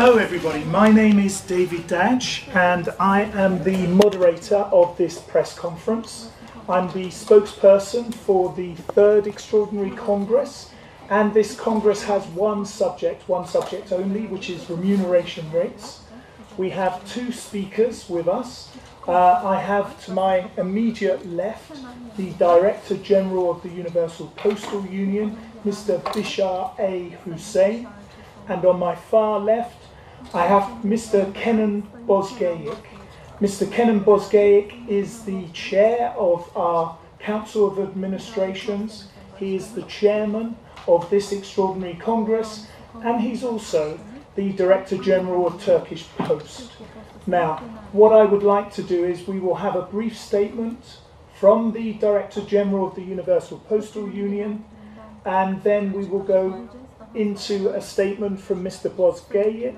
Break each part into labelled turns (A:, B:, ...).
A: Hello everybody, my name is David Dadge and I am the moderator of this press conference. I'm the spokesperson for the third Extraordinary Congress and this Congress has one subject, one subject only, which is remuneration rates. We have two speakers with us. Uh, I have to my immediate left the Director General of the Universal Postal Union, Mr. Bishar A. Hussein, and on my far left I have Mr. Kenan Bozgeyik. Mr. Kenan Bozgeyik is the chair of our Council of Administrations. He is the chairman of this extraordinary Congress, and he's also the Director General of Turkish Post. Now, what I would like to do is we will have a brief statement from the Director General of the Universal Postal Union, and then we will go into a statement from Mr. Bozgeyik,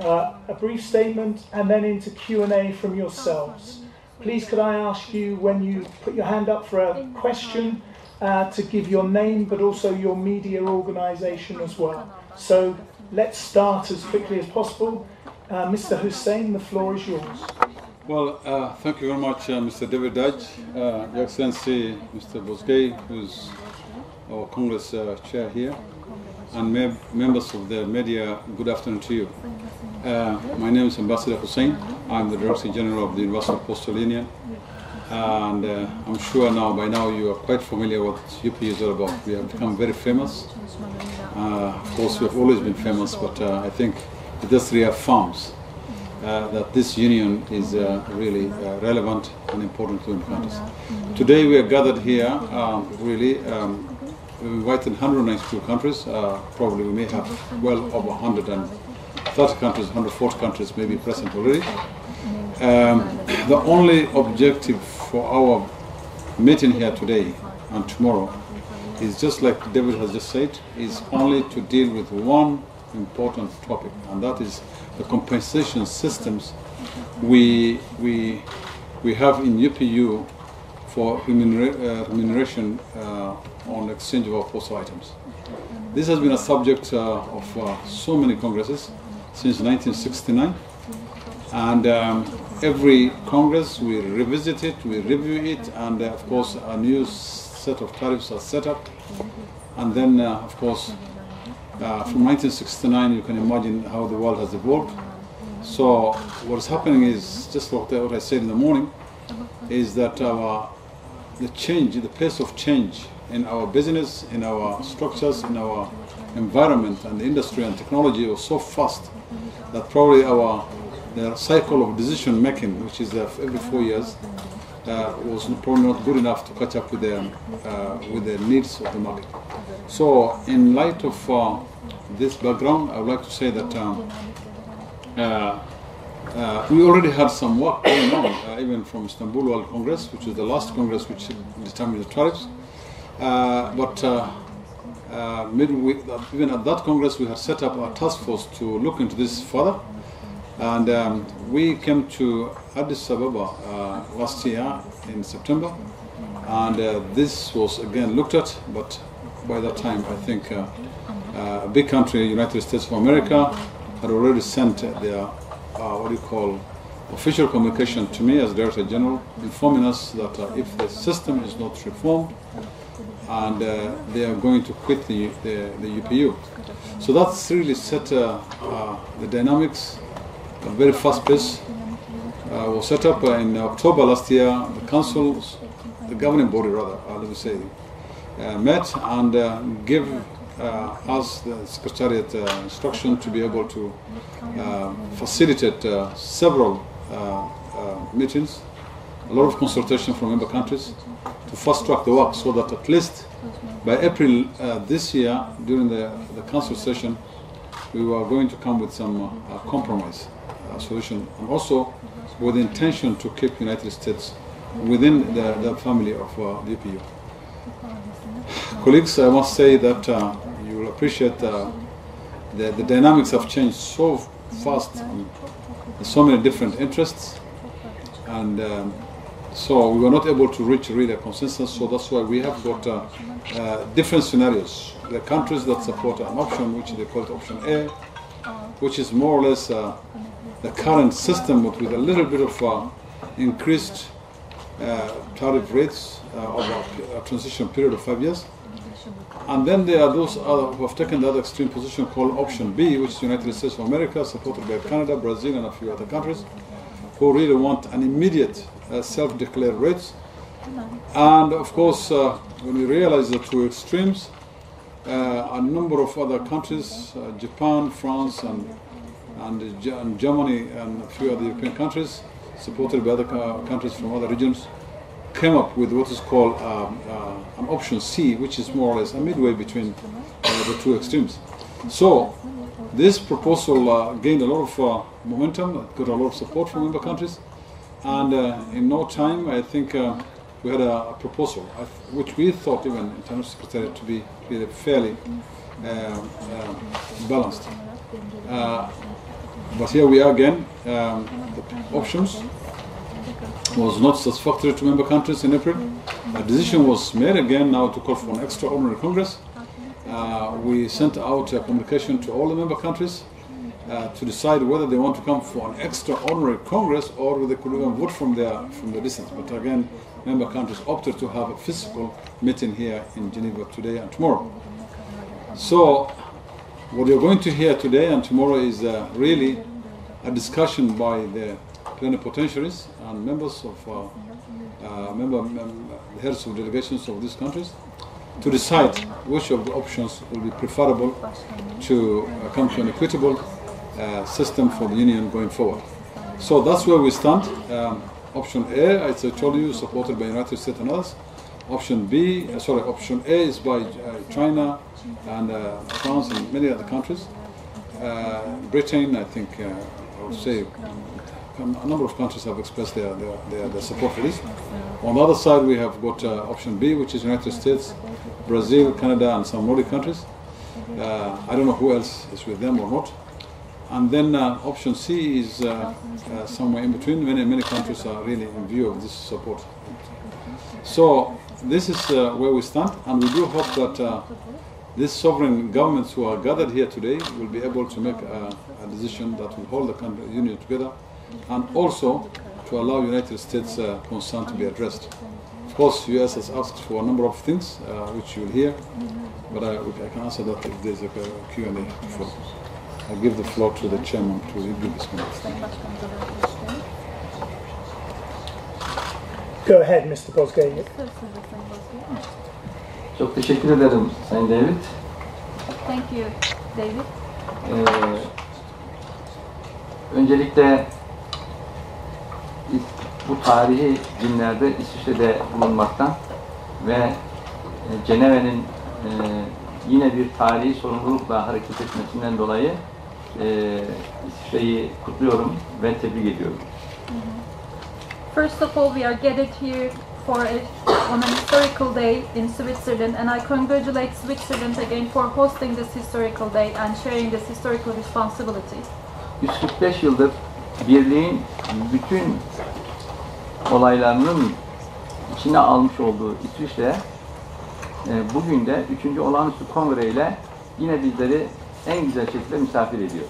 A: uh, a brief statement, and then into Q&A from yourselves. Please could I ask you when you put your hand up for a question uh, to give your name but also your media organisation as well. So let's start as quickly as possible. Uh, Mr. Hussein, the floor is yours.
B: Well, uh, thank you very much, uh, Mr. David Dadge, uh, Your Excellency Mr. Bosgay, who's our Congress uh, chair here, and members of the media, good afternoon to you. Uh, my name is Ambassador Hussein. I'm the Director General of the Universal Postal Union. And uh, I'm sure now, by now, you are quite familiar what UP is all about. We have become very famous. Uh, of course, we have always been famous, but uh, I think it just reaffirms uh, that this union is uh, really relevant and important to the countries. Today we are gathered here, um, really, um, we invited 192 countries, probably we may have well over 130 countries, 140 countries may be present already. Um, the only objective for our meeting here today and tomorrow is just like David has just said, is only to deal with one important topic, and that is the compensation systems we, we, we have in UPU for remunera uh, remuneration uh, on exchange of postal items. This has been a subject uh, of so many congresses since 1969, and um, every congress we revisit it, we review it, and uh, of course a new set of tariffs are set up, and then uh, of course uh, from 1969, you can imagine how the world has evolved. So what's happening is just what, what I said in the morning, is that our, the change, the pace of change in our business, in our structures, in our environment and the industry and technology was so fast that probably our the cycle of decision making, which is uh, every four years, uh, was probably not good enough to catch up with the, uh, with the needs of the market. So in light of uh, this background, I would like to say that um, uh, uh, we already had some work going on, uh, even from Istanbul World Congress, which was the last congress which determined the tariffs. Uh, but uh, midweek, even at that congress, we had set up a task force to look into this further. And um, we came to Addis Ababa last year in September, and this was again looked at, but by that time, I think uh, uh, a big country, United States of America, had already sent their, uh, what do you call, official communication to me as Director General, informing us that uh, if the system is not reformed, and uh, they are going to quit the, the, the UPU. So that's really set uh, the dynamics, a very fast pace. was set up in October last year. The council, the governing body rather, let me say, uh, met and uh, give uh, us the Secretariat instruction to be able to facilitate several meetings, a lot of consultation from member countries to fast track the work so that at least by April uh, this year, during the, the council session, we were going to come with some uh, compromise uh, solution and also with the intention to keep United States within the, the family of the UPU. Colleagues, I must say that uh, will appreciate uh, the, the dynamics have changed so fast. so many different interests, and um, so we were not able to reach really a consensus. So that's why we have got uh, uh different scenarios. The countries that support an option, which they call it option A, which is more or less uh, the current system, but with a little bit of uh, increased uh, tariff rates uh, over a, a transition period of five years. And then there are those other who have taken the other extreme position called Option B, which is United States of America, supported by Canada, Brazil, and a few other countries, who really want an immediate uh, self-declared rates. And of course, uh, when you realize the two extremes, uh, a number of other countries, uh, Japan, France, and, and, and Germany, and a few other European countries, supported by other co- countries from other regions, came up with what is called um, uh, an option C, which is more or less a midway between uh, the two extremes. So, this proposal uh, gained a lot of uh, momentum, got a lot of support from member countries, and uh, in no time, I think uh, we had a, proposal, which we thought even in terms of secretariat to be really fairly uh, uh, balanced. But here we are again. Um, the options was not satisfactory to member countries in April. A decision was made again now to call for an extraordinary Congress. Uh, we sent out a communication to all the member countries uh, to decide whether they want to come for an extraordinary Congress or whether they could even vote from their from the distance. But again, member countries opted to have a physical meeting here in Geneva today and tomorrow. So, what you're going to hear today and tomorrow is uh, really a discussion by the plenipotentiaries and members of uh, uh, member mem- heads of delegations of these countries to decide which of the options will be preferable to uh, come to an equitable uh, system for the union going forward. So that's where we stand. Um, option A, as I told you, supported by United States and others. Option B, uh, sorry, option A is by uh, China and uh, France and many other countries. Britain, I think, I would say, um, a number of countries have expressed their, their, their, their support for this. On the other side, we have got uh, option B, which is United States, Brazil, Canada, and some Nordic countries. Uh, I don't know who else is with them or not. And then uh, option C is uh, uh, somewhere in between. Many many countries are really in view of this support. So this is uh, where we stand, and we do hope that these sovereign governments who are gathered here today will be able to make a, a decision that will hold the country, union together, and also to allow United States uh, concern to be addressed. Of course, US has asked for a number of things, uh, which you'll hear, but I, I can answer that if there's a Q&A before. I give the floor to the chairman to give his comments.
A: Go ahead, Mr. Bosgay.
C: Çok teşekkür ederim Sayın David.
D: Thank you, David.
C: Ee, öncelikle is- bu tarihi günlerde İsviçre'de bulunmaktan ve e, Cenevre'nin e, yine bir tarihi sorumlulukla hareket etmesinden dolayı e, İsviçre'yi kutluyorum ve tebrik ediyorum.
D: First of all, we are gathered here for a, on an historical day in Switzerland, and I congratulate Switzerland again for hosting this historical day and sharing this historical responsibility.
C: 145 yıldır birliğin bütün olaylarının içine almış olduğu İsviçre e, bugün de 3. Olağanüstü Kongre ile yine bizleri en güzel şekilde misafir ediyor.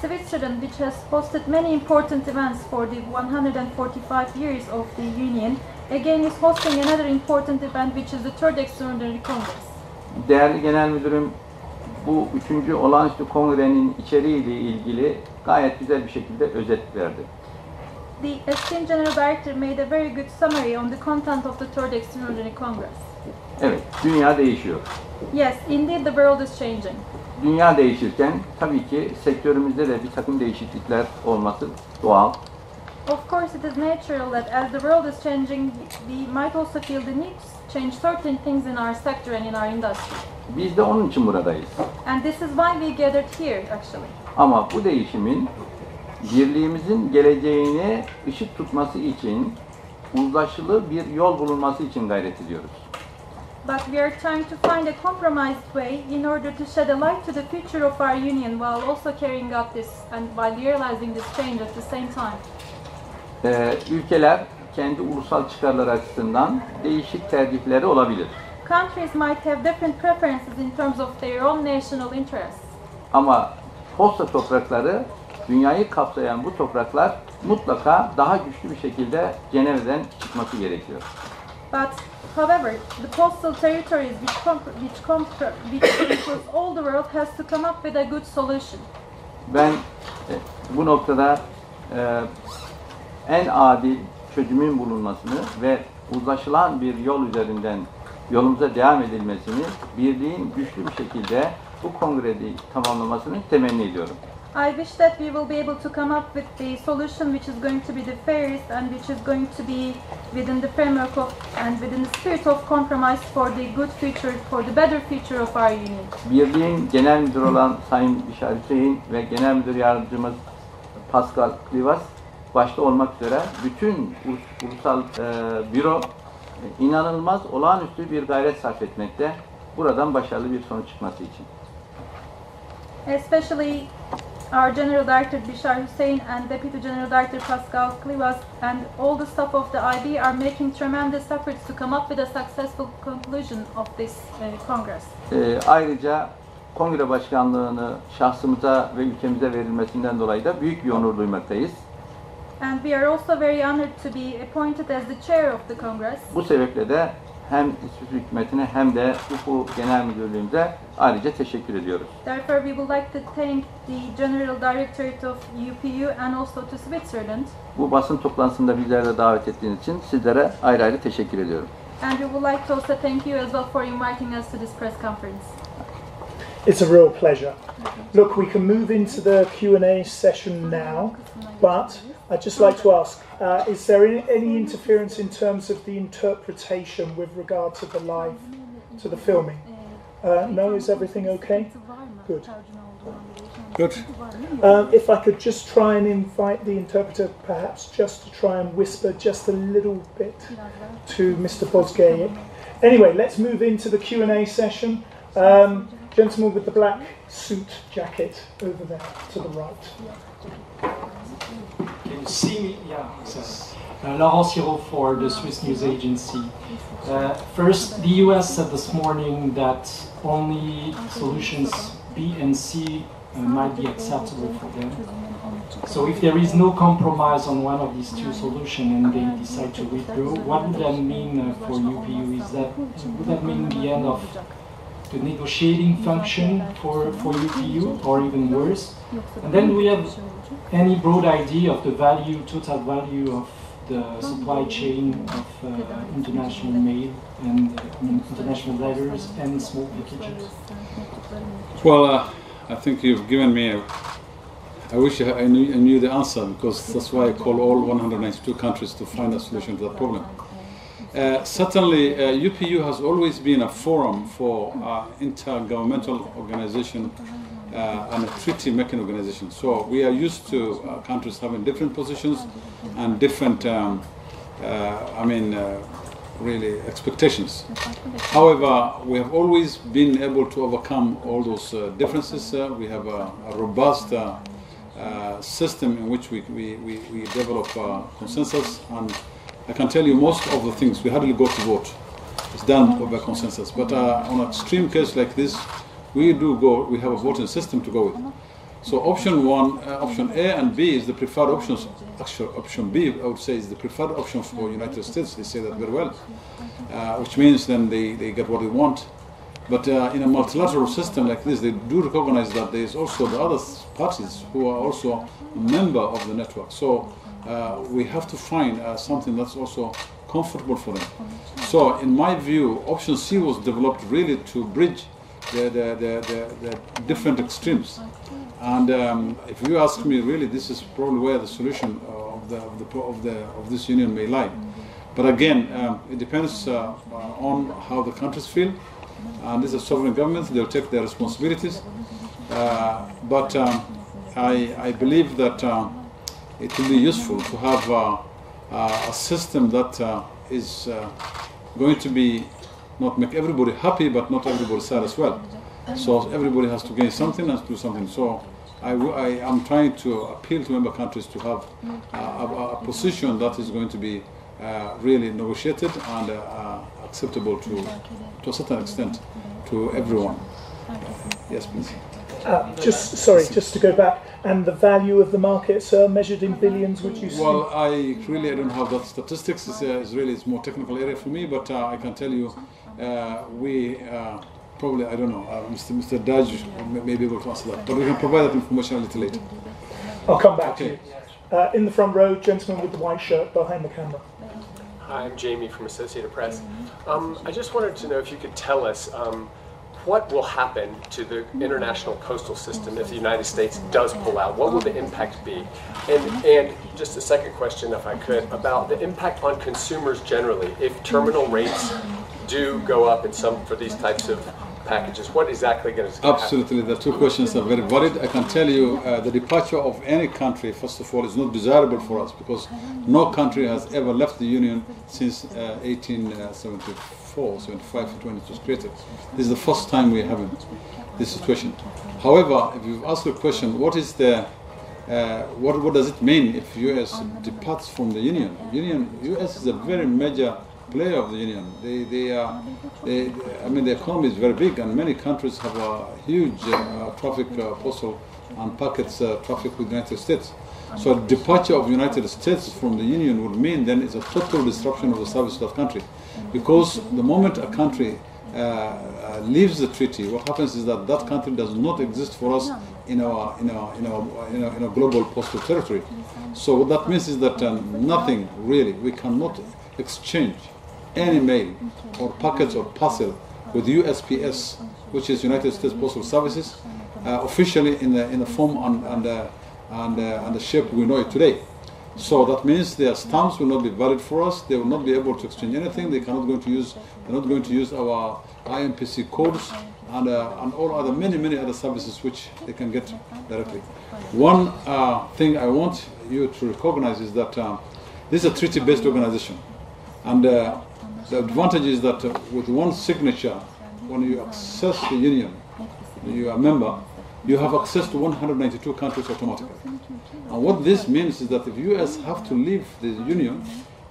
D: Switzerland, which has hosted many important events for the 145 years of the Union, again is hosting another important event, which is the Third Extraordinary Congress.
C: Değerli Genel Müdürüm bu 3. Olağanüstü Kongre'nin içeriğiyle ilgili gayet güzel bir şekilde özet verdi.
D: The esteemed General Director made a very good summary on the content of the Third Extraordinary Congress.
C: Evet, dünya değişiyor.
D: Yes, indeed, the world is changing.
C: Dünya değişirken tabii ki sektörümüzde de bir takım değişiklikler olması doğal.
D: Of course, it is natural that as the world is changing, we might also feel the need to change certain things in our sector and in our industry.
C: Biz de onun için buradayız.
D: And this is why we gathered here, actually.
C: Ama bu değişimin birliğimizin geleceğini ışık tutması için uzlaşılı bir yol bulunması için gayret ediyoruz.
D: But we are trying to find a compromised way in order to shed a light to the future of our union while also carrying out this and while realizing this change at the same time.
C: Ee, ülkeler kendi ulusal çıkarları açısından değişik tercihleri olabilir.
D: Countries might have different preferences in terms of their own national interests.
C: Ama posta toprakları, dünyayı kapsayan bu topraklar mutlaka daha güçlü bir şekilde Cenevre'den çıkması gerekiyor.
D: But however, the coastal territories which, which, which includes all the world has to come up with a good solution.
C: Ben e, bu noktada e, en adil çözümün bulunmasını ve uzlaşılan bir yol üzerinden yolumuza devam edilmesini, birliğin güçlü bir şekilde bu kongrede tamamlamasını temenni ediyorum.
D: I wish that we will be able to come up with the solution which is going to be the fairest and which is going to be within the framework of and within the spirit of compromise for the good future, for the better future of our union.
C: Birliğin genel müdürü olan Sayın Bişar Hüseyin ve genel müdür yardımcımız Pascal Klivas başta olmak üzere bütün ulus- ulusal e, büro e, inanılmaz olağanüstü bir gayret sarf etmekte buradan başarılı bir sonuç çıkması için.
D: Especially our General Director Bishar Hussein and Deputy General Director Pascal Klivas and all the staff of the IB are making tremendous efforts to come up with a successful conclusion of this uh, Congress.
C: E, ayrıca kongre başkanlığını şahsımıza ve ülkemize verilmesinden dolayı da büyük bir onur duymaktayız.
D: And we are also very honored to be appointed as the chair of the Congress.
C: Bu sebeple de hem İsviçre hükümetine hem de UFO Genel Müdürlüğümüze ayrıca teşekkür ediyoruz.
D: Therefore, we would like to thank the General Directorate of UPU and also to Switzerland.
C: Bu basın toplantısında bizleri de davet ettiğiniz için sizlere ayrı ayrı teşekkür ediyorum.
D: And we would like to also thank you as well for inviting us to this press conference.
A: It's a real pleasure. Look, we can move into the Q&A session now, but I'd just like to ask, uh, is there any, interference in terms of the interpretation with regard to the live, to the filming? Uh, no, is everything okay? Good.
B: Good.
A: Um, if I could just try and invite the interpreter, perhaps just to try and whisper just a little bit to Mr. Bosgay. Anyway, let's move into the Q&A session. Um, gentleman with the black suit jacket over there to the right.
E: See? Yeah, uh, Laurent Sierro for the Swiss News Agency. Uh, first, the US said this morning that only solutions B and C uh, might be acceptable for them. So if there is no compromise on one of these two solutions and they decide to withdraw, what would that mean uh, for UPU? Is that would that mean the end of the negotiating function for, for UPU or even worse? And then we have any broad idea of the value, total value of the supply chain of uh, international mail and uh, international letters and small packages?
B: Well, uh, I think you've given me a. I wish I knew, I knew the answer because that's why I call all 192 countries to find a solution to that problem. Uh, certainly, uh, UPU has always been a forum for uh, intergovernmental organization uh, and a treaty-making organization. So we are used to uh, countries having different positions and different, um, uh, I mean, uh, really expectations. However, we have always been able to overcome all those uh, differences. Uh, we have a, a robust system in which we, we, we, we develop consensus, and I can tell you most of the things we hardly go to vote. It's done by consensus. But on an extreme case like this, we do go. We have a voting system to go with. So option one, uh, option A and B is the preferred options. Actually, option B, I would say, is the preferred option for United States. They say that very well, uh, which means then they, they get what they want. But uh, in a multilateral system like this, they do recognize that there is also the other parties who are also a member of the network. So uh, we have to find uh, something that's also comfortable for them. So in my view, option C was developed really to bridge the, the, the, different extremes. And um, if you ask me, really, this is probably where the solution uh, of, the, of, the, of, the, of this union may lie. But again, um, it depends uh, uh, on how the countries feel. And these are sovereign governments, they'll take their responsibilities. Uh, but um, I, I believe that um, it will be useful to have uh, uh, a system that uh, is uh, going to be not make everybody happy, but not everybody sad as well. So everybody has to gain something and do something. So I, w- I am trying to appeal to member countries to have uh, a, a position that is going to be uh, really negotiated and uh, acceptable to, to a certain extent to everyone. Yes, please.
A: Uh, just sorry, just to go back, and the value of the market, sir, measured in billions, would you say?
B: Well, I really I don't have that statistics. It's, uh, it's really it's more technical area for me, but uh, I can tell you, uh, we uh, probably I don't know, uh, Mr. Mr. Dadge may, may be able to answer that, but we can provide that information a little later.
A: I'll come back to you. Uh, in the front row, gentleman with the white shirt behind the camera.
F: Hi, I'm Jamie from Associated Press. Um, I just wanted to know if you could tell us um, what will happen to the international postal system if the United States does pull out. What will the impact be? And, and just a second question, if I could, about the impact on consumers generally. If terminal rates do go up in some for these types of packages, what exactly going to?
B: Absolutely, the two questions are very valid. I can tell you uh, the departure of any country, first of all, is not desirable for us because no country has ever left the Union since uh, 1874, 75, when it was created. This is the first time we haven't this situation. However, if you ask the question, what is the uh, what, what does it mean if US departs from the Union? Union US is a very major player of the Union. They, they are, they, I mean, the economy is very big, and many countries have a huge uh, traffic, uh, postal and packets uh, traffic with the United States. So a departure of United States from the Union would mean then it's a total disruption of the service of that country. Because the moment a country uh, uh, leaves the treaty, what happens is that that country does not exist for us in our in our in our in our, in our global postal territory. So what that means is that um, nothing really we cannot exchange any mail or packets or parcel with USPS, which is United States Postal Services, uh, officially in the in the form and and uh, and, uh, and the shape we know it today. So that means their stamps will not be valid for us. They will not be able to exchange anything. They cannot going to use. They're not going to use our IMPC codes and uh, and all other many many other services which they can get directly. One uh, thing I want you to recognize is that um, this is a treaty-based organization, and uh, the advantage is that uh, with one signature, when you access the union, you are a member, you have access to 192 countries automatically. And what this means is that if the US have to leave the union,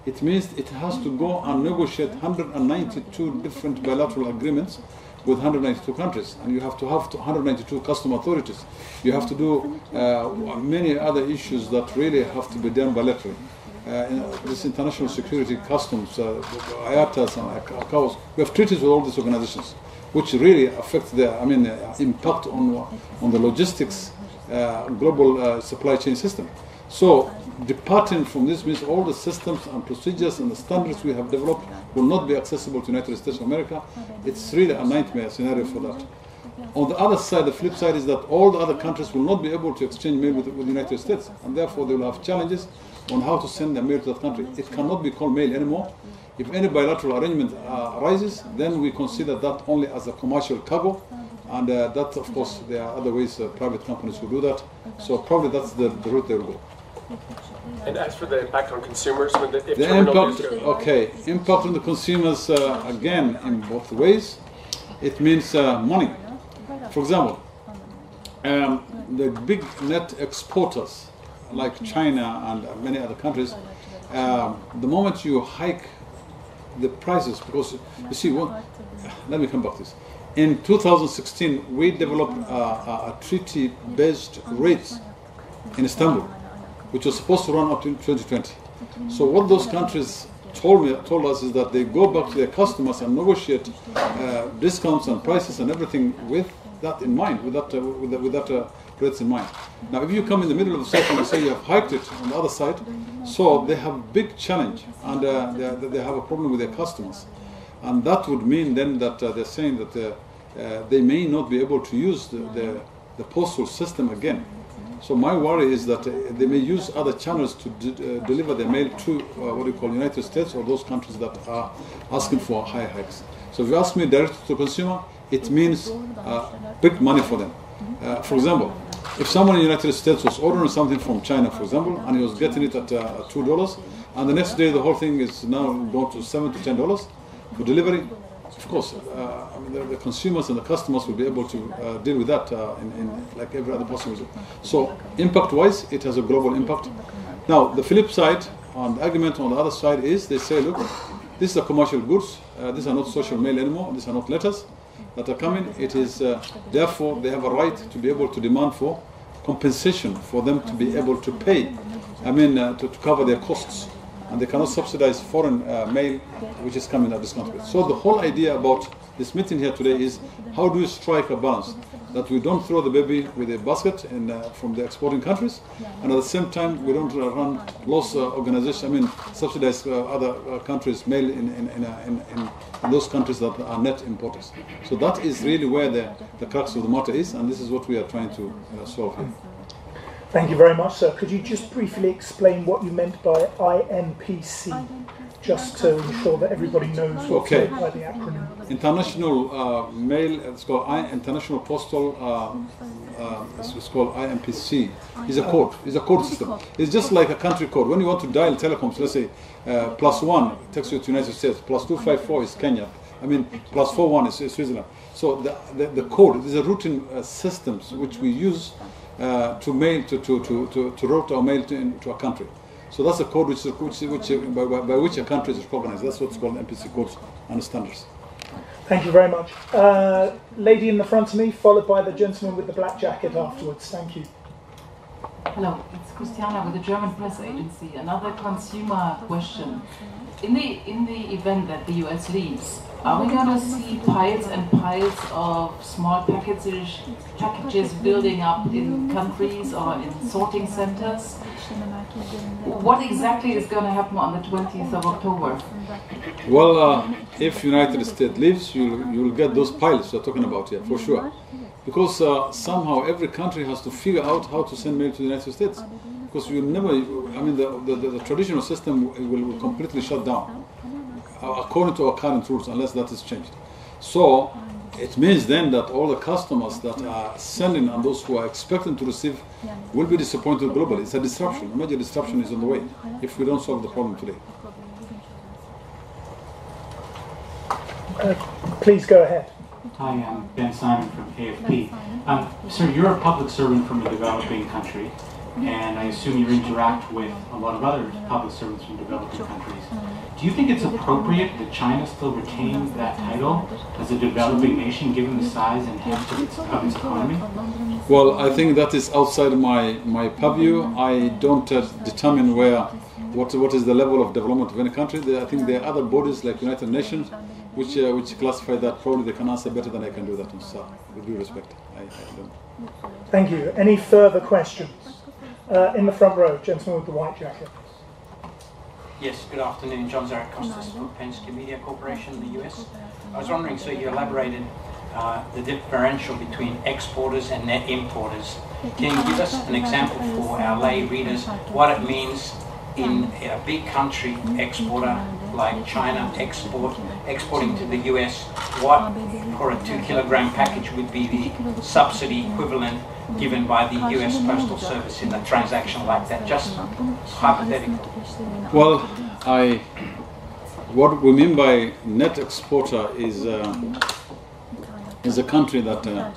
B: it means it has to go and negotiate 192 different bilateral agreements with 192 countries, and you have to have 192 custom authorities. You have to do uh, many other issues that really have to be done bilaterally. Uh, this international security customs, uh, IATAs and ICAOs, we have treaties with all these organizations, which really affect the, I mean, uh, impact on on the logistics, uh, global uh, supply chain system. So departing from this means all the systems and procedures and the standards we have developed will not be accessible to United States of America. It's really a nightmare scenario for that. On the other side, the flip side is that all the other countries will not be able to exchange mail with, with the United States, and therefore they will have challenges on how to send their mail to that country. It cannot be called mail anymore. If any bilateral arrangement uh, arises, then we consider that only as a commercial cargo, and uh, that, of course, there are other ways uh, private companies will do that. So probably that's the, the route they will go.
F: And as for the impact on consumers, when the,
B: The impact, okay, impact on the consumers uh, again in both ways. It means uh, money. For example, um, the big net exporters like China and many other countries, um, the moment you hike the prices, because you see, what, let me come back to this. In 2016, we developed uh, a, a treaty-based rates in Istanbul, which was supposed to run up to 2020. So what those countries told me told us is that they go back to their customers and negotiate uh, discounts and prices and everything with that in mind, with that uh, with that, with that rates in mind. Now, if you come in the middle of the cycle and say you have hiked it on the other side, so they have a big challenge and uh, they, they have a problem with their customers, and that would mean then that uh, they're saying that uh, uh, they may not be able to use the, the, the postal system again. So my worry is that uh, they may use other channels to uh, deliver their mail to what you call the United States or those countries that are asking for high hikes. So if you ask me direct to consumer, it means big money for them. For example, if someone in the United States was ordering something from China, for example, and he was getting it at uh, two dollars, and the next day the whole thing is now going to seven to ten dollars for delivery, of course, uh, I mean, the, the consumers and the customers will be able to uh, deal with that uh, in, in like every other will. So, impact-wise, it has a global impact. Now, the flip side, on the argument on the other side is they say, look, this is a commercial goods. Uh, these are not social mail anymore. These are not letters. that are coming. It is uh, therefore they have a right to be able to demand for compensation for them to be able to pay. I mean, uh, to, to cover their costs, and they cannot subsidize foreign uh, mail which is coming at this country. So the whole idea about this meeting here today is how do we strike a balance that we don't throw the baby with a basket in, uh, from the exporting countries, and at the same time we don't uh, run loss uh, organization. I mean, subsidize uh, other uh, countries' mainly in in, in, uh, in, in in those countries that are net importers. So that is really where the, the crux of the matter is, and this is what we are trying to uh, solve here.
A: Thank you very much, sir. Could you just briefly explain what you meant by IMPC, just to ensure that everybody knows what
B: Okay.
A: by the acronym?
B: International uh, mail, it's called I, International Postal, uh, uh, it's, called IMPC. It's a code. It's a code system. It's just like a country code. When you want to dial telecoms, let's say uh, plus one takes you to United States, plus two five four is Kenya. I mean, plus four one is, is Switzerland. So the, the, the code, these are routing uh, systems which we use uh, to mail to, to, to, to, to route our mail to, into a country. So that's a code which, which, which, by, by by which a country is recognized. That's what's called MPC codes and standards.
A: Thank you very much. Uh, lady in the front of me, followed by the gentleman with the black jacket afterwards. Thank you.
G: Hello, it's Christiana with the German Press Agency. Another consumer question. In the in the event that the US leaves, are we going to see piles and piles of small packages packages building up in countries or in sorting centers? What exactly is going to happen on the 20th of October?
B: Well, uh, if United States leaves, you'll, you'll get those piles we're talking about here, for sure. Because uh, somehow every country has to figure out how to send mail to the United States. Because you never, I mean, the, the, the, the traditional system will, will completely shut down, uh, according to our current rules, unless that is changed. So, it means then that all the customers that are sending and those who are expecting to receive will be disappointed globally. It's a disruption. A major disruption is on the way if we don't solve the problem today.
A: Please go ahead.
H: Hi, I'm Ben Simon from AFP. Um, sir, you're a public servant from a developing country, and I assume you interact with a lot of other public servants from developing countries. Do you think it's appropriate that China still retains that title as a developing nation, given the size and heft of its, of its economy?
B: Well, I think that is outside my, my purview. I don't uh, determine where, what, what is the level of development of any country. There, I think there are other bodies like United Nations which, uh, which classify that. Probably they can answer better than I can do that, sir. With due respect. I, I don't.
A: Thank you. Any further questions? Uh, in the front row, gentleman with the white jacket.
I: Yes, good afternoon. John Zarocostas from Penske Media Corporation in the US. I was wondering, so you elaborated uh, the differential between exporters and net importers. Can you give us an example for our lay readers what it means in a big country exporter like China export exporting to the US? What for a two kilogram package would be the subsidy equivalent given by the US Postal Service in a transaction like that? Just hypothetical.
B: Well, I, what we mean by net exporter is, uh, is a country that uh,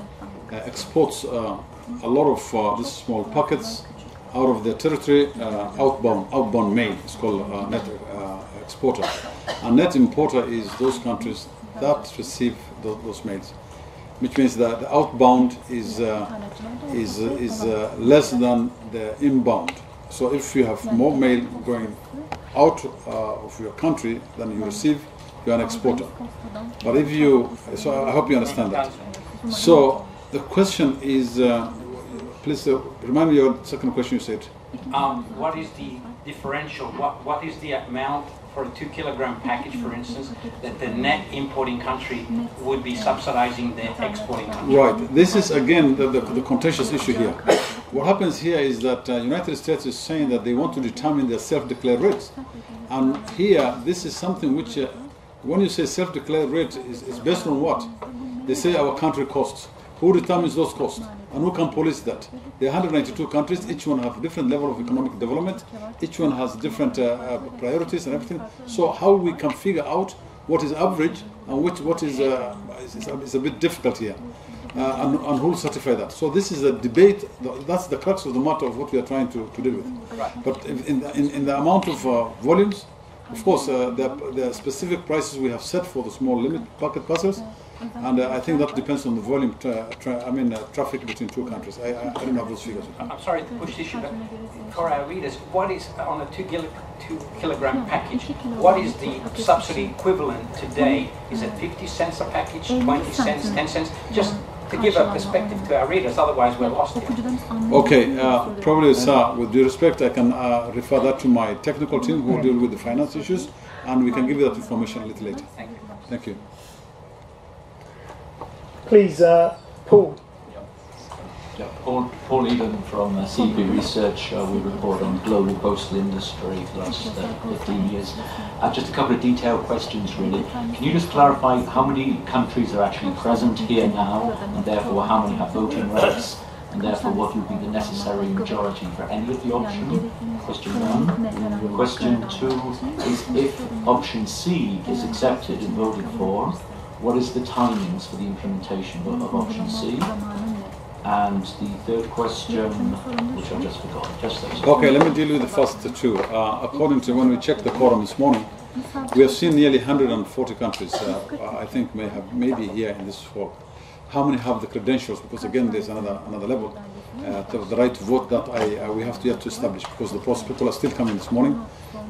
B: uh, exports uh, a lot of uh, these small packets out of their territory, uh, outbound, outbound mail. It's called net exporter. A net importer is those countries that receive tho- those mails, which means that the outbound is uh, is is uh, less than the inbound. So if you have more mail going out uh, of your country than you receive, you're an exporter. But if you, so I hope you understand that. So the question is, uh, please uh, remind me your second question. You said.
I: Um, what is the differential? What what is the amount for a two kilogram package, for instance, that the net importing country would be subsidizing the exporting country?
B: Right. This is again the, the, the contentious issue here. What happens here is that uh, United States is saying that they want to determine their self-declared rates, and here this is something which, uh, when you say self-declared rate, is, is based on what? They say our country costs. Who determines those costs, and who can police that? There are 192 countries. Each one have different level of economic development. Each one has different uh, uh, priorities and everything. So how we can figure out what is average and which what is uh, is, is, a, bit difficult here uh, and, and who will certify that. So this is a debate. That's the crux of the matter of what we are trying to, to deal with. But in, in, the, in, in the amount of uh, volumes, of course, uh, there, are- there specific prices we have set for the small limit packet parcels, and uh, I think that depends on the volume. Tra- tra- I mean, uh, traffic between two countries. I, I, I don't have those figures.
I: I'm sorry to push the issue, but for our readers, what is on a two, kilo, two kilogram package? What is the subsidy equivalent today? Is it 50 cents a package, 20 cents, 10 cents? Just to give a perspective to our readers, otherwise we're lost here.
B: Okay, uh, probably, sir, with due respect, I can uh, refer that to my technical team who will deal with the finance issues, and we can give you that information a little later.
I: Thank you.
B: Thank you.
A: Please, uh, Paul.
J: Yeah, Paul, Paul Eden from uh, CEP Research. Uh, we report on global postal industry for the last uh, 15 years. Uh, just a couple of detailed questions, really. Can you just clarify how many countries are actually present here now, and therefore how many have voting rights, and therefore what would be the necessary majority for any of the option? Question one. Question two is if option C is accepted and voted for, what is the timings for the implementation of, of option C? And the third question, which I just forgot, just those.
B: Okay, let me deal with the first two. Uh, according to when we checked the quorum this morning, we have seen nearly 140 countries. Uh, I think may have maybe here in this hall. How many have the credentials? Because again, there's another another level. Uh, the right to vote that I uh, we have to yet to establish because the process people are still coming this morning.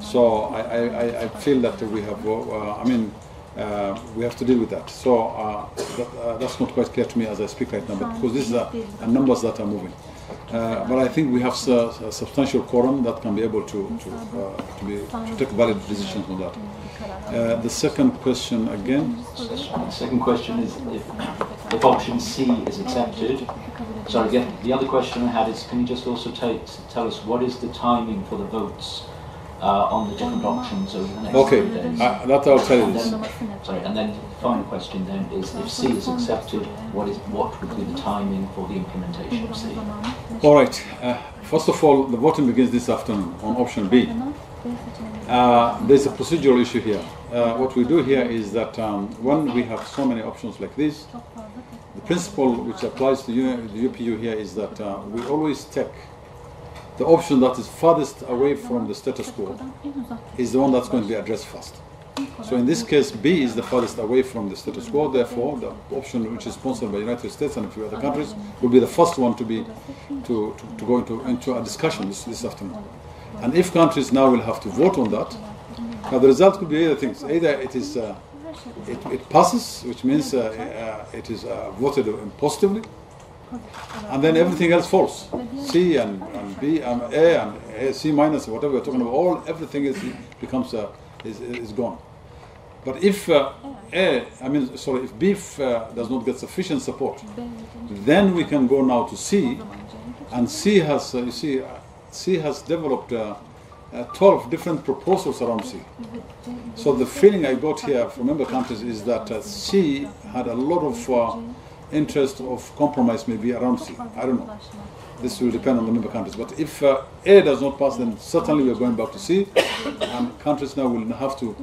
B: So I, I, I- I feel that we have. Uh, I mean. Uh, we have to deal with that. So uh, that, uh, that's not quite clear to me as I speak right now, but because these are, numbers that are moving. Uh, but I think we have su- a substantial quorum that can be able to to, uh, to, be, to take valid decisions on that. Uh, the second question again.
J: The second question is if, if option C is accepted. Sorry, the, the other question I had is can you just also tell us what is the timing for the votes uh, on the different options over the next
B: Okay,
J: three days?
B: uh, that I'll tell you
J: And then, sorry, and then final question then is if C is accepted, what is what would be the timing for the implementation of C?
B: All right. Uh, first of all, the voting begins this afternoon on option B. Uh, there's a procedural issue here. Uh, what we do here is that um, when we have so many options like this, the principle which applies to U- the UPU here is that uh, we always take the option that is farthest away from the status quo is the one that's going to be addressed first. So in this case, B is the farthest away from the status quo. Therefore, the option which is sponsored by the United States and a few other countries will be the first one to be to, to, to go into, into a discussion this, this afternoon. And if countries now will have to vote on that, now the result could be either things. Either it is uh, it, it passes, which means uh, uh, it is uh, voted positively, and then everything else falls. C and, and B and A and A, C minus, whatever we're talking about, all everything is becomes uh, is, is gone. But if uh, A, I mean, sorry, if B uh, does not get sufficient support, then we can go now to C, and C has, uh, you see, uh, C has developed uh, uh, 12 different proposals around C. So the feeling I got here from member countries is that C had a lot of interest of compromise maybe around C. I don't know. This will depend on the member countries. But if uh, A does not pass, then certainly we are going back to C, and countries now will have to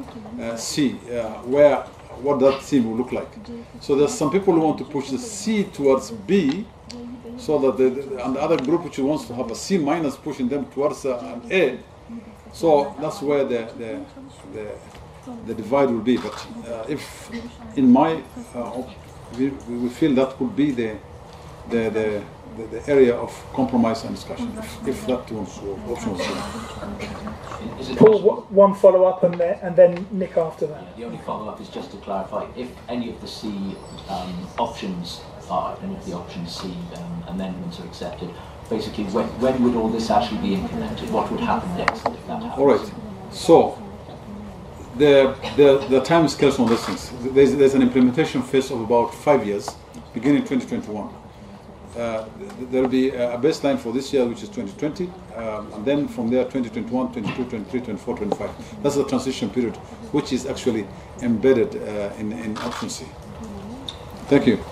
B: uh, see uh, where what that C will look like. So there's some people who want to push the C towards B, so that the, and the other group which wants to have a C minus pushing them towards uh, an A. So that's where the the, the, the divide will be. But uh, if in my uh, we, we feel that could be the the, the, the, the area of compromise and discussion if, if that was option was given.
J: Is it
A: Paul,
J: possible-
A: one follow up and then, and then Nick after that.
J: The only follow-up is just to clarify, if any of the C um, options are, any of the options C um, amendments are accepted, basically when, when would all this actually be implemented? What would happen next if that happens?
B: All right. So the the the time scales on these things. There's, there's an implementation phase of about five years, beginning 2021. Uh, there will be a baseline for this year, which is 2020, um, and then from there 2021, 22, 23, 24, 25. That's the transition period, which is actually embedded uh, in, in option C. Thank you.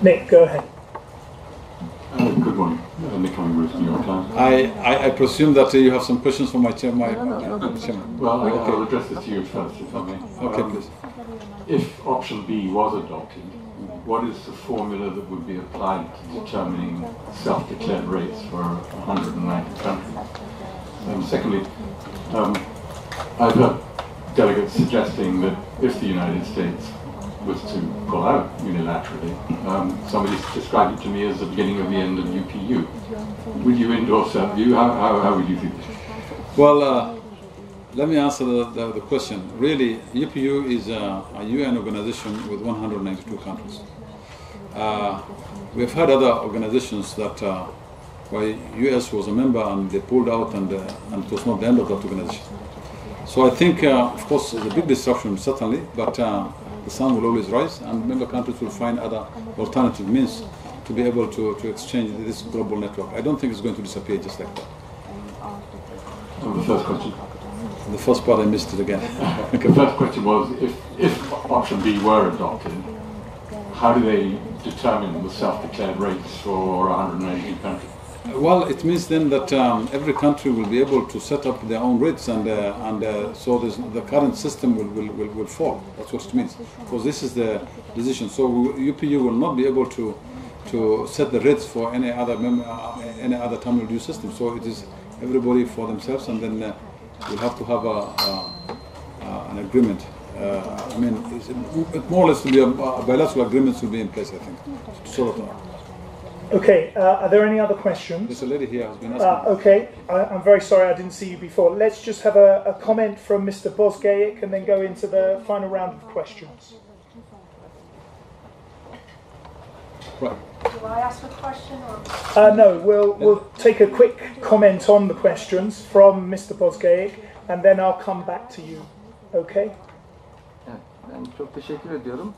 A: Nick, go ahead.
K: Good morning. Uh, Nick Cumming-Bruce, New York Times.
B: I, I, I presume that uh, you have some questions for my, chair, my, my chairman.
K: Well, I- I'll address this to you first, if I may.
B: Okay,
K: Um,
B: please.
K: If option B was adopted, what is the formula that would be applied to determining self-declared rates for 190 countries? And secondly, um, I've heard delegates suggesting that if the United States was to pull out unilaterally. Um, somebody described it to me as the beginning of the end of UPU. Would you endorse that view? How, how, how would you think?
B: Well, uh, let me answer the, the, the, question. Really, UPU is a, a, UN organization with 192 countries. Uh, we've had other organizations that uh, where US was a member and they pulled out and, uh, and it was not the end of that organization. So I think, uh, of course, there's a big disruption, certainly, but uh, the sun will always rise and member countries will find other alternative means to be able to, to exchange this global network. I don't think it's going to disappear just like that.
K: The first question.
B: The first part I missed it again.
K: the first question was if, if option B were adopted, how do they determine the self-declared rates for 180 countries?
B: Well, it means then that um, every country will be able to set up their own rates, and uh, and uh, so the current system will, will, will, will, fall. That's what it means, because this is the decision. So UPU will not be able to to set the rates for any other uh, any other terminal dues system. So it is everybody for themselves, and then uh, we'll have to have a, a, a an agreement. Uh, I mean, it more or less will be a, a bilateral agreements will be in place. I think to sort of
A: Okay, uh, are there any other questions?
B: There's a lady here who's been asking.
A: Uh, okay, I, am very sorry I didn't see you before. Let's just have a, a comment from Mr. Bozgeyik and then go into the final round of questions.
B: Right.
L: Do I ask a question or?
A: Uh, no, we'll, we'll take a quick comment on the questions from Mr. Bozgeyik and then I'll come back to you. Okay?
C: Evet, ben çok teşekkür ediyorum.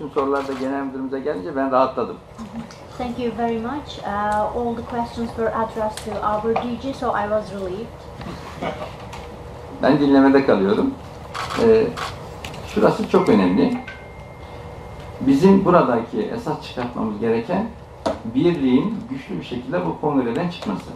C: Bütün sorular da genel müdürümüze gelince ben rahatladım.
M: Thank you very much. Uh, all the questions were addressed to our DG, so I was relieved.
C: Ben dinlemede kalıyorum. Ee, şurası çok önemli. Bizim buradaki esas çıkartmamız gereken birliğin güçlü bir şekilde bu kongreden çıkması.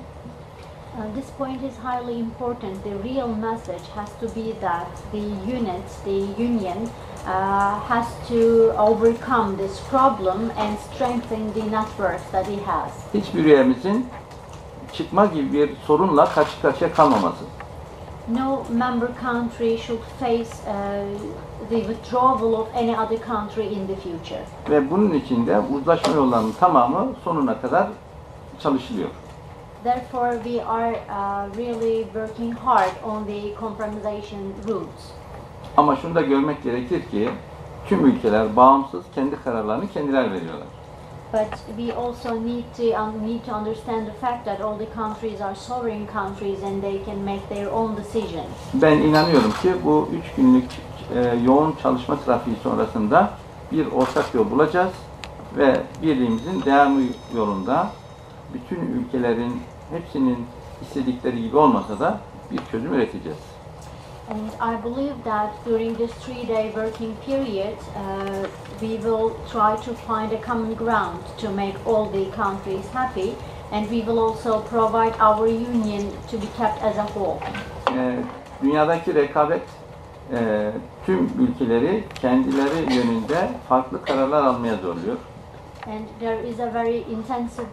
M: Uh, this point is highly important. The real message has to be that the unit, the union, uh, has to overcome this problem and strengthen the networks that he has.
C: Hiçbir üyemizin çıkma gibi bir sorunla karşı karşıya kalmaması.
M: No member country should face uh, the withdrawal of any other country in the future.
C: Ve bunun için de uzlaşma yollarının tamamı sonuna kadar çalışılıyor.
M: Therefore, we are uh, really working hard on the compromisation routes.
C: Ama şunu da görmek gerekir ki tüm ülkeler bağımsız kendi kararlarını kendiler veriyorlar.
M: But we also need to um, need to understand the fact that all the countries are sovereign countries and they can make their own decisions.
C: Ben inanıyorum ki bu üç günlük e, yoğun çalışma trafiği sonrasında bir ortak yol bulacağız ve birliğimizin devamı yolunda bütün ülkelerin hepsinin istedikleri gibi olmasa da bir çözüm üreteceğiz.
M: And I believe that during this three-day working period, uh, we will try to find a common ground to make all the countries happy, and we will also provide our union to be kept as a whole.
C: Ee, dünyadaki rekabet e, tüm ülkeleri kendileri yönünde farklı kararlar almaya zorluyor.
M: And there is a very intensive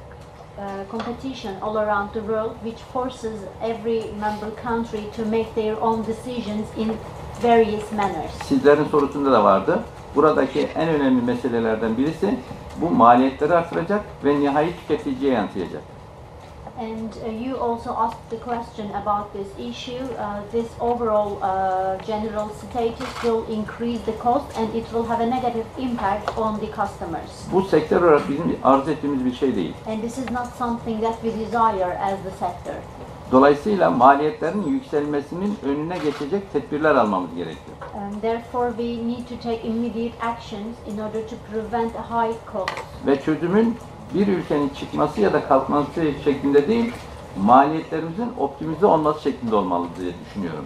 M: uh, competition all around the world which forces every member country to make their own decisions in various manners.
C: Sizlerin sorusunda da vardı. Buradaki en önemli meselelerden birisi bu maliyetleri artıracak ve nihai tüketiciye yansıyacak.
M: And uh, you also asked the question about this issue. Uh, this overall uh, general status will increase the cost and it will have a negative impact on the customers.
C: Bu sektör olarak bizim arzu ettiğimiz bir şey değil.
M: And this is not something that we desire as the sector.
C: Dolayısıyla maliyetlerin yükselmesinin önüne geçecek tedbirler almamız gerekiyor.
M: And therefore we need to take immediate actions in order to prevent a high cost.
C: Ve çözümün bir ülkenin çıkması ya da kalkması şeklinde değil, maliyetlerimizin optimize olması şeklinde olmalı diye düşünüyorum.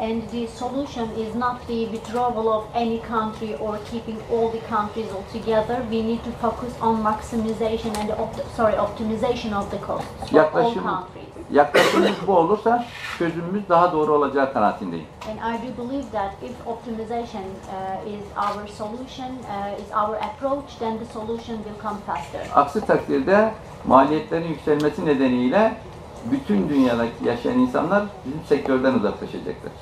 M: And the solution is not the withdrawal of any country or keeping all the countries all together. We need to focus on maximization and opt sorry optimization of the costs for all countries.
C: Yaklaşımımız bu olursa çözümümüz daha doğru olacağı kanaatindeyim.
M: And I do believe that if optimization uh, is our solution, uh, is our approach, then the solution will come faster.
C: Aksi takdirde maliyetlerin yükselmesi nedeniyle bütün dünyadaki yaşayan insanlar bizim sektörden uzaklaşacaklar.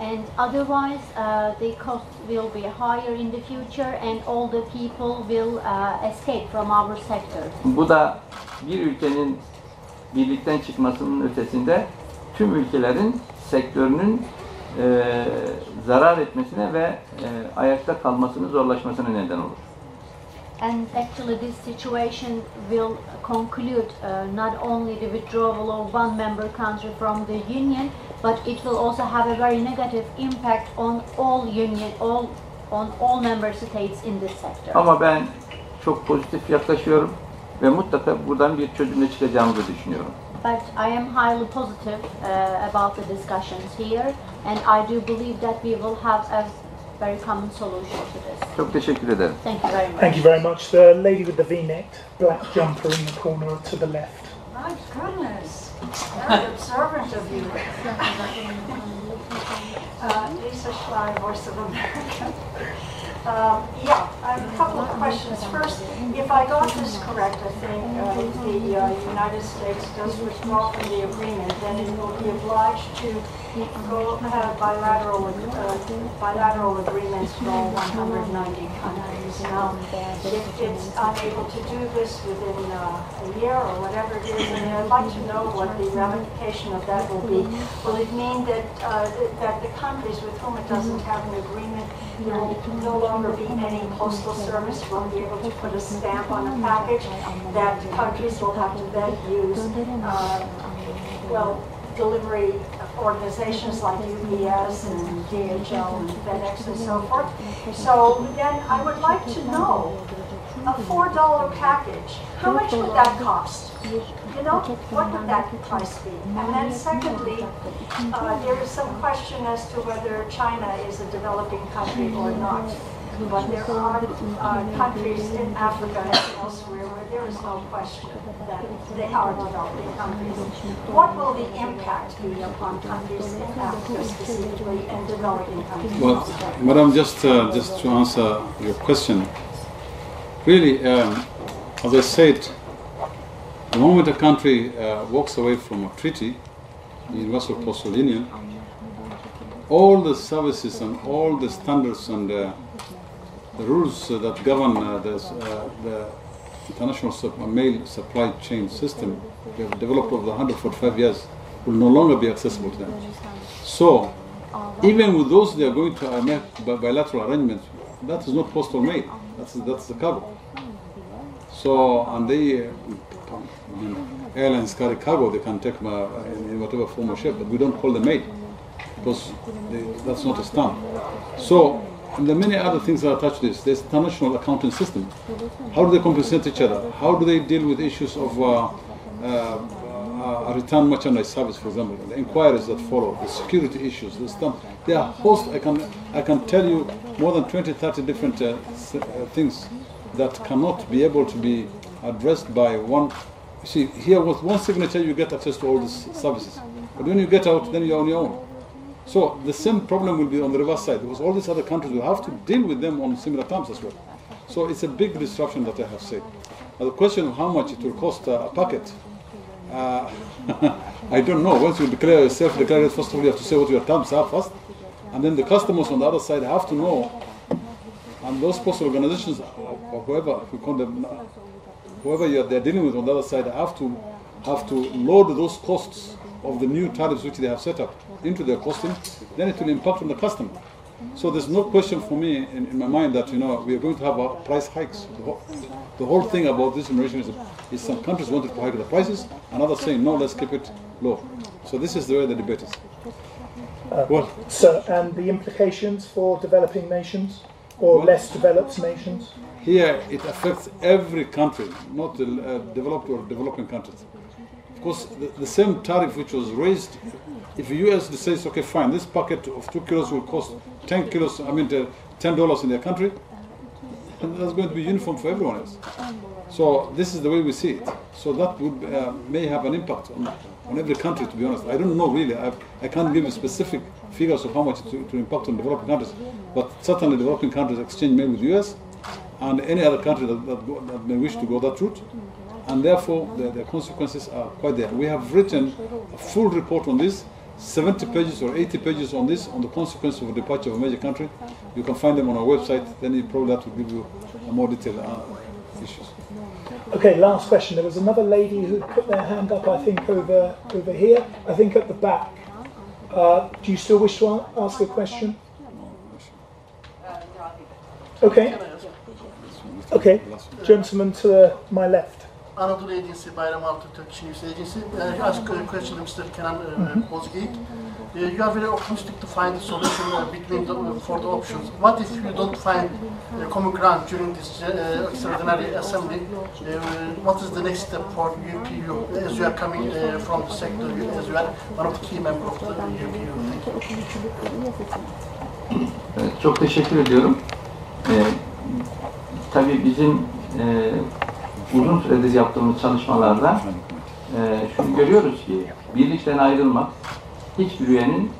M: and otherwise uh, the cost will be higher in the future and all the people will uh, escape from our sector.
C: Bu da bir ülkenin birlikten çıkmasının ötesinde tüm ülkelerin sektörünün e, zarar etmesine ve e, ayakta kalmasını zorlaşmasına neden olur.
M: And actually this situation will conclude uh, not only the withdrawal of one member country from the union, but it will also have a very negative impact on all union, all on all member states in this sector.
C: Ama ben çok pozitif yaklaşıyorum ve mutlaka buradan bir çözümle çıkacağımızı düşünüyorum.
M: But I am highly positive uh, about the discussions here, and I do believe that we will have a very common solution to this.
C: Çok teşekkür ederim.
M: Thank you very much.
A: Thank you very much. The lady with the V-necked black jumper in the corner to the left.
L: My goodness, very observant of you. Uh, Lisa Schlein, Voice of America. Um, yeah, I have a couple of questions. First, if I got this correct, I think uh, the uh, United States does withdraw from the agreement, then it will be obliged to go have bilateral uh, bilateral agreements for all 190 countries. Now, if it's unable to do this within uh, a year or whatever it is, I'd like to know what the ramification of that will be. Will it mean that uh, that the countries with whom it doesn't have an agreement there will no longer be any postal service, won't be able to put a stamp on a package, that countries will have to then use, uh, well, delivery organizations like UPS and DHL and FedEx and so forth. So then I would like to know, a four dollar package, how much would that cost? You know, what would that price be? And then secondly, uh, there is some question as to whether China is a developing country or not. But there are uh, countries in Africa and elsewhere where there is no question that they are developing countries. What will the impact be upon countries in Africa specifically and developing countries?
B: Well, Madam, just uh, just to answer your question, really, um, as I said, the moment a country uh, walks away from a treaty, the Universal Postal Union, all the services and all the standards and uh, the rules uh, that govern uh, the, uh, the international sup- mail supply chain system developed over the 145 years will no longer be accessible to them. So, even with those they are going to uh, make bilateral arrangements, that is not postal mail. That's that's the cover. So, and they, I mean, airlines carry cargo. They can take uh, in whatever form or shape, but we don't call them mail because they, that's not a stamp. So, and there are many other things that attach to this. There's international accounting system. How do they compensate each other? How do they deal with issues of uh, uh, uh, return merchandise service, for example, the inquiries that follow, the security issues, the stamp. There are host. I can I can tell you more than 20, 30 different uh, uh, things that cannot be able to be addressed by one. See, here with one signature you get access to all these services, but when you get out, then you're on your own. So the same problem will be on the reverse side because all these other countries will have to deal with them on similar terms as well. So it's a big disruption that I have said. Now the question of how much it will cost uh, a packet, uh, I don't know. Once you declare yourself declared, first of all you have to say what your terms are first, and then the customers on the other side have to know, and those postal organizations or whoever you call them, whoever you are, they're dealing with on the other side have to have to load those costs of the new tariffs which they have set up into their costing, then it will impact on the customer. So there's no question for me in, in my mind that you know we are going to have price hikes. The whole, the whole thing about this generation is, is some countries wanted to hike the prices, and others saying no, let's keep it low. So this is the way the debate is.
A: Uh,
B: Well-
A: so, and the implications for developing nations or
B: Well-
A: less developed nations?
B: Here it affects every country, not uh, developed or developing countries. Of course, the, the same tariff which was raised, if the US decides, okay, fine, this packet of two kilos will cost 10 kilos, I mean, uh, $10 in their country, that's going to be uniform for everyone else. So this is the way we see it. So that would uh, may have an impact on, on every country, to be honest. I don't know really. I, I can't give specific figures of how much to, to impact on developing countries, but certainly developing countries exchange mail with the US and any other country that, that, go, that may wish to go that route. And therefore, the, the consequences are quite there. We have written a full report on this. 70 pages or 80 pages on this, on the consequence of a departure of a major country. You can find them on our website. Then it probably that will give you a more detailed uh, issues.
A: Okay, last question. There was another lady who put their hand up, I think, over over here. I think at the back. Uh, do you still wish to ask a question? Okay. Okay, gentleman to the, my left.
N: Anadolu Agency, Bayram Altı Turkish News Agency. Uh, ask a question to Mr. Kenan uh, Bozgate. Uh, you are very optimistic to find a solution uh, between the, for the options. What if you don't find uh, common ground during this uh, extraordinary assembly? Uh, what is the next step for UPU as you are coming uh, from the sector, you- as you are one of the key members of the UPU?
C: Evet, Çok teşekkür ediyorum. Ee, tabii bizim e, uzun süredir yaptığımız çalışmalarda e, şunu görüyoruz ki birlikten ayrılmak hiçbir üyenin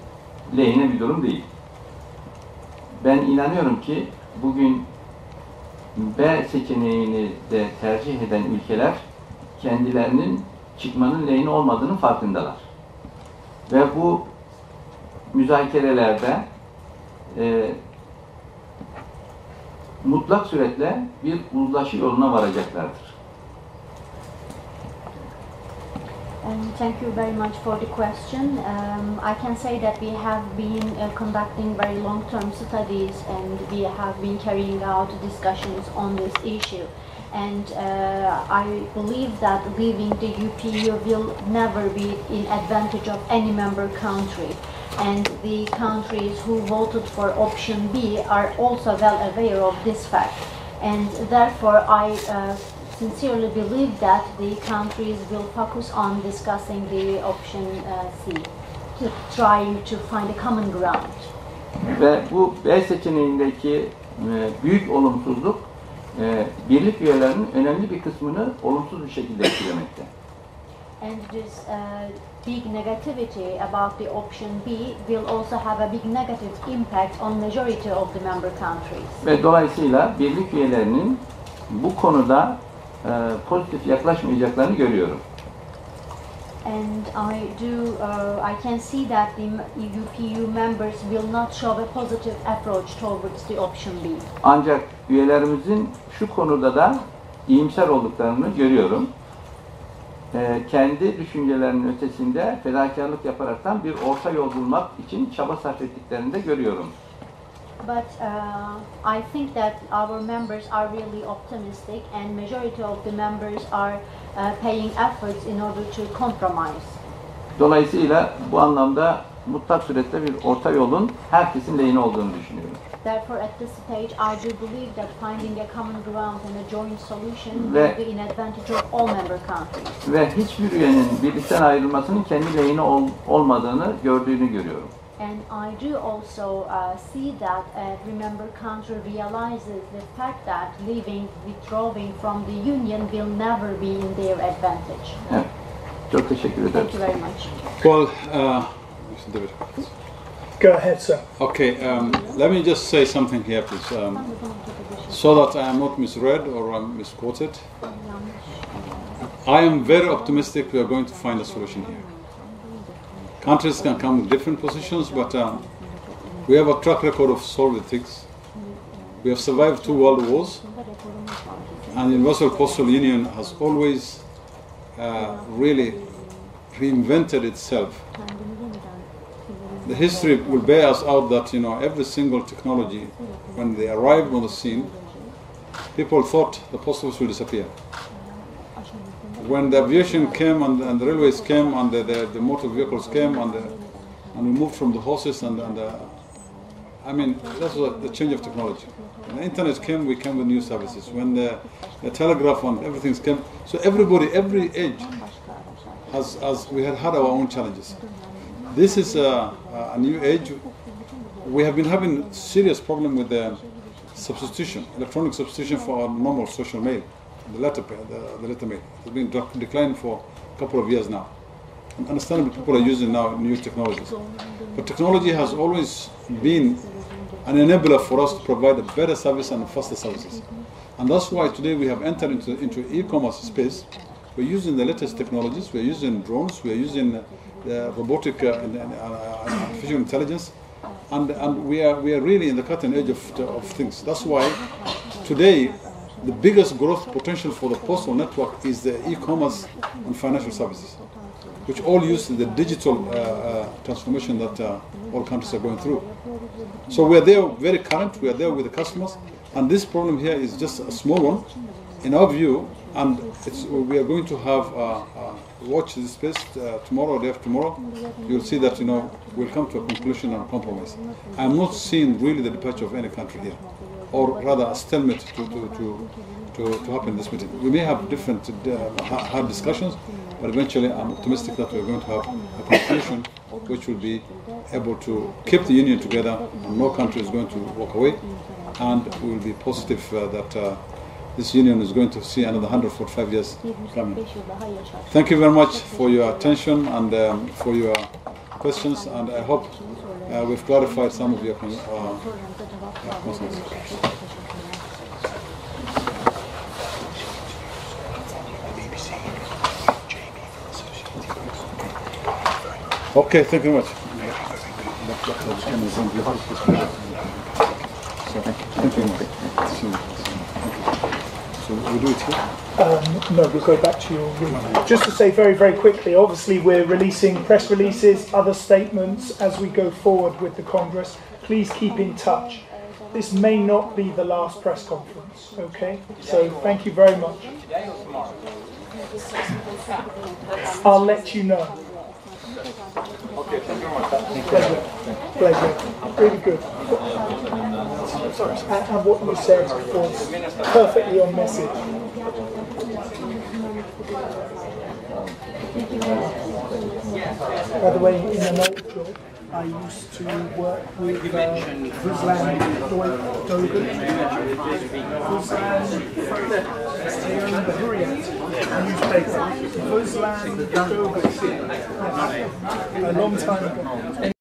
C: lehine bir durum değil. Ben inanıyorum ki bugün B seçeneğini de tercih eden ülkeler kendilerinin çıkmanın lehine olmadığının farkındalar. Ve bu müzakerelerde e, mutlak suretle bir uzlaşı yoluna varacaklardır.
M: Um, thank you very much for the question. Um, I can say that we have been uh, conducting very long-term studies and we have been carrying out discussions on this issue. And uh, I believe that leaving the UPU will never be in advantage of any member country. And the countries who voted for option B are also well aware of this fact. And therefore, I uh, sincerely believe that the countries will focus on discussing the option uh, C, to trying to find a common ground.
C: Ve bu B seçeneğindeki e, büyük olumsuzluk e, birlik üyelerinin önemli bir kısmını olumsuz bir şekilde etkilemekte.
M: And this uh, big negativity about the option B will also have a big negative impact on majority of the member countries.
C: Ve dolayısıyla birlik üyelerinin bu konuda e, pozitif yaklaşmayacaklarını görüyorum.
M: And I do, uh, I can see that the m- UPU members will not show a positive approach towards the option B.
C: Ancak üyelerimizin şu konuda da iyimser olduklarını görüyorum. Ee, kendi düşüncelerinin ötesinde fedakarlık yaparaktan bir orta yol bulmak için çaba sarf ettiklerini de görüyorum.
M: But uh, I think that our members are really optimistic and majority of the members are uh, paying efforts in order to compromise.
C: Dolayısıyla bu anlamda mutlak surette bir orta yolun herkesin lehine olduğunu düşünüyorum.
M: Therefore, at this stage, I do believe that finding a common ground and a joint solution
C: Ve-
M: will be in advantage of all member countries.
C: Ve hiçbir üyenin birlikten ayrılmasının kendi lehine ol- olmadığını gördüğünü görüyorum.
M: And I do also uh, see that every member country realizes the fact that leaving, withdrawing from the union will never be in their advantage.
C: Evet. Çok teşekkür ederim.
M: Thank you very much.
B: Well, uh, Mr. David.
A: Go ahead, sir.
B: Okay, um, let me just say something here, please, um, so that I am not misread or I'm misquoted. I am very optimistic we are going to find a solution here. Countries can come with different positions, but um, we have a track record of solving things. We have survived two world wars, and the Universal Postal Union has always uh, really reinvented itself the history will bear us out that you know every single technology, when they arrived on the scene, people thought the post office will disappear. When the aviation came and, and the railways came and the, the, the motor vehicles came and the, and we moved from the horses and, and the, I mean that was the change of technology. When the internet came, we came with new services. When the, the telegraph and everything came, so everybody, every age, has, has we had had our own challenges. This is a, a new age. We have been having serious problem with the substitution, electronic substitution for our normal social mail, the letter, the, the letter mail. It's been dec- declining for a couple of years now. And understandably, people are using now new technologies. But technology has always been an enabler for us to provide a better service and faster services. And that's why today we have entered into, into e-commerce space we're using the latest technologies, we're using drones, we're using uh, robotic uh, and, and uh, artificial intelligence, and, and we, are, we are really in the cutting edge of, of things. That's why today the biggest growth potential for the postal network is the e-commerce and financial services, which all use the digital uh, uh, transformation that uh, all countries are going through. So we are there very current, we are there with the customers, and this problem here is just a small one, in our view, and we are going to have uh, watch this space uh, tomorrow or day after tomorrow. You'll see that you know we'll come to a conclusion and compromise. I'm not seeing really the departure of any country here, or rather a stalemate to, to, to, to, to happen in this meeting. We may have different uh, hard discussions, but eventually I'm optimistic that we're going to have a conclusion which will be able to keep the union together and no country is going to walk away and we will be positive uh, that uh, this union is going to see another 145 years coming. Thank you very much for your attention and um, for your questions and I hope uh, we've clarified some of your uh, concerns. Okay, thank you very much. Thank you very much. So we do it here?
A: Um, no, we'll go back to your room. Just to say very, very quickly, obviously we're releasing press releases, other statements as we go forward with the Congress. Please keep in touch. This may not be the last press conference, okay? So thank you very much. I'll let you know.
B: Okay, thank you very much.
A: Pleasure. Really good and, and what you said was perfectly on message. By the way, in an old job, I used to work with uh, Ruslan Dogan, Ruslan the Hurriyet newspaper, Ruslan Dogan, a long time ago.